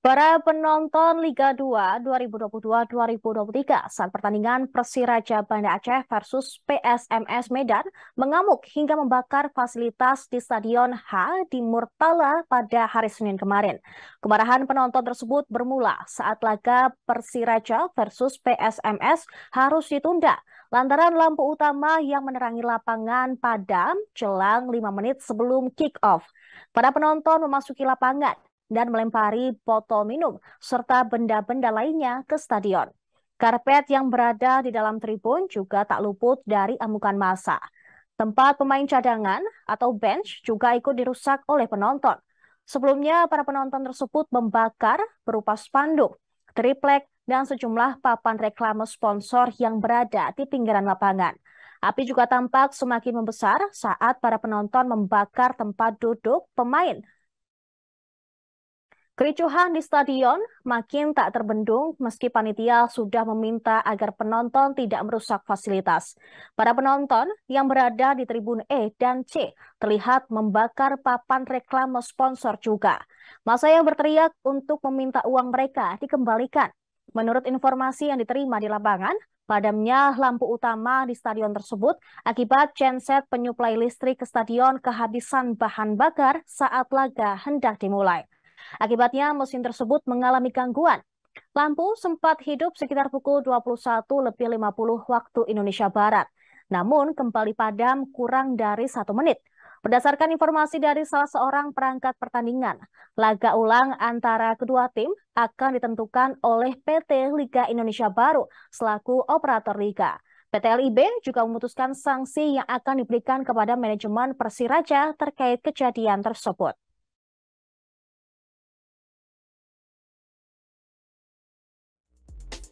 Para penonton Liga 2 2022-2023 saat pertandingan Persiraja Banda Aceh versus PSMS Medan mengamuk hingga membakar fasilitas di Stadion H di Murtala pada hari Senin kemarin. Kemarahan penonton tersebut bermula saat laga Persiraja versus PSMS harus ditunda lantaran lampu utama yang menerangi lapangan padam jelang 5 menit sebelum kick-off. Para penonton memasuki lapangan dan melempari botol minum serta benda-benda lainnya ke stadion. Karpet yang berada di dalam tribun juga tak luput dari amukan massa. Tempat pemain cadangan atau bench juga ikut dirusak oleh penonton. Sebelumnya, para penonton tersebut membakar berupa spanduk, triplek, dan sejumlah papan reklame sponsor yang berada di pinggiran lapangan. Api juga tampak semakin membesar saat para penonton membakar tempat duduk pemain Kericuhan di stadion makin tak terbendung meski panitia sudah meminta agar penonton tidak merusak fasilitas. Para penonton yang berada di tribun E dan C terlihat membakar papan reklame sponsor juga. Masa yang berteriak untuk meminta uang mereka dikembalikan. Menurut informasi yang diterima di lapangan, padamnya lampu utama di stadion tersebut akibat genset penyuplai listrik ke stadion kehabisan bahan bakar saat laga hendak dimulai. Akibatnya mesin tersebut mengalami gangguan. Lampu sempat hidup sekitar pukul 21 lebih 50 waktu Indonesia Barat. Namun kembali padam kurang dari satu menit. Berdasarkan informasi dari salah seorang perangkat pertandingan, laga ulang antara kedua tim akan ditentukan oleh PT Liga Indonesia Baru selaku operator liga. PT LIB juga memutuskan sanksi yang akan diberikan kepada manajemen Persiraja terkait kejadian tersebut.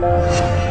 Thank you.